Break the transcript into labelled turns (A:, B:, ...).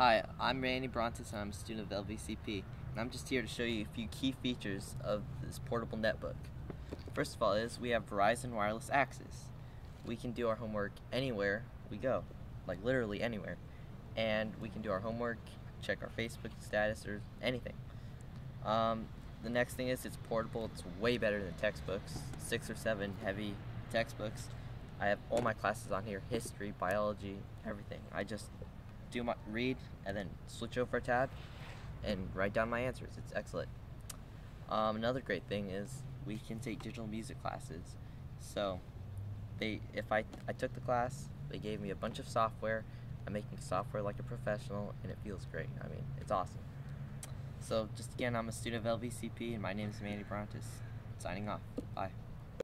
A: Hi, I'm Randy Brontes and I'm a student of LVCP and I'm just here to show you a few key features of this portable netbook. First of all is we have Verizon Wireless Access. We can do our homework anywhere we go, like literally anywhere. And we can do our homework, check our Facebook status or anything. Um, the next thing is it's portable, it's way better than textbooks, six or seven heavy textbooks. I have all my classes on here, history, biology, everything. I just do my read and then switch over a tab and write down my answers. It's excellent. Um, another great thing is we can take digital music classes. So they if I I took the class, they gave me a bunch of software. I'm making software like a professional and it feels great. I mean, it's awesome. So just again, I'm a student of LVCP and my name is Manny Brontes. Signing off. Bye.